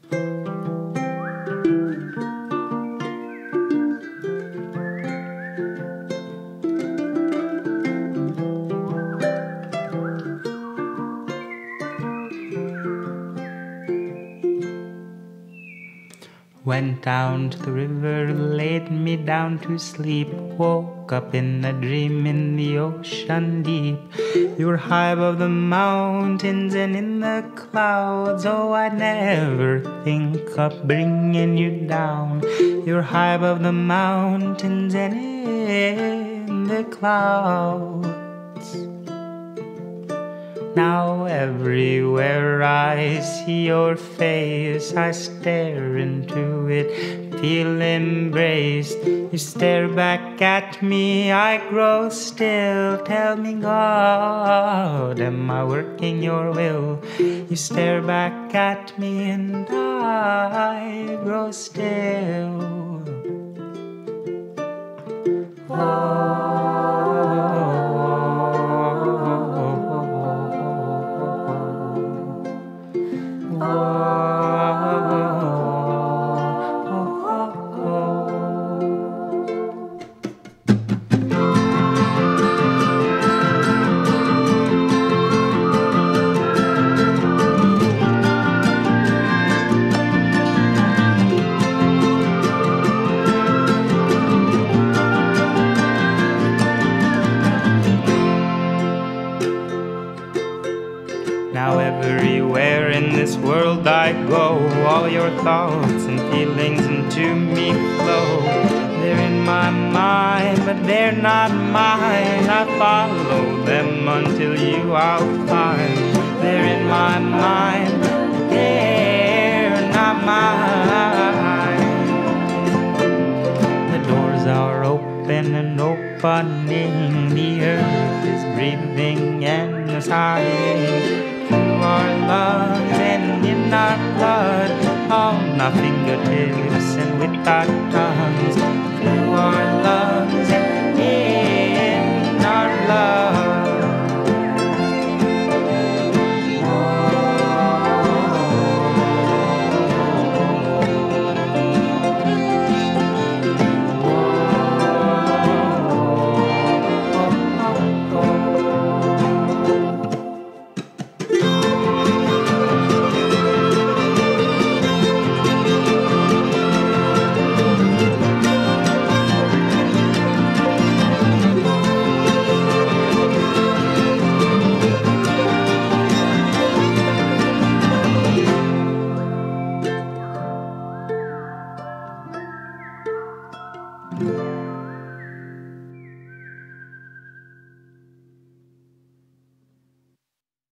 Thank you. Went down to the river, laid me down to sleep. Woke up in a dream in the ocean deep. You were high above the mountains and in the clouds. Oh, I'd never think of bringing you down. You're high above the mountains and in the clouds. Now everywhere I see your face, I stare into it, feel embraced. You stare back at me, I grow still. Tell me, God, am I working your will? You stare back at me, and I grow still. Oh. Now everywhere in this world I go, all your thoughts and feelings into me flow. They're in my mind, but they're not mine. I follow them until you I'll find. They're in my mind, but they're not mine. The doors are open and opening. The earth is breathing and sighing through our fingertips and with our tongues.